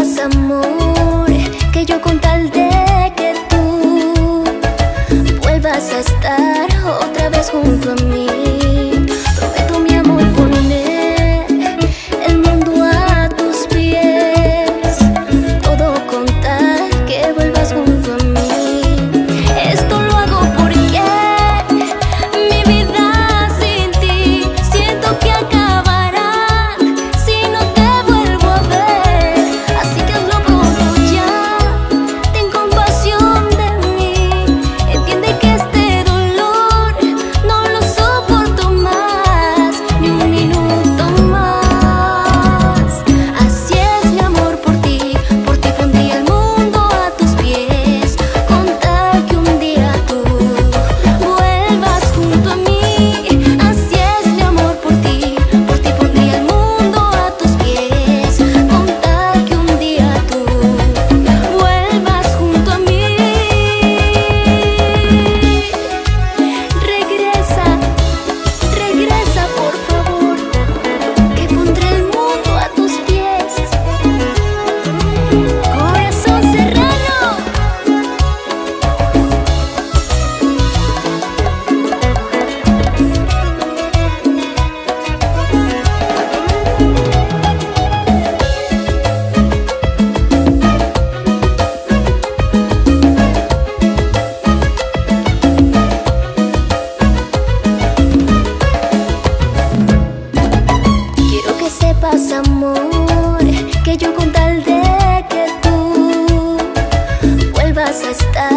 amor, que yo con tal de que tú vuelvas a estás.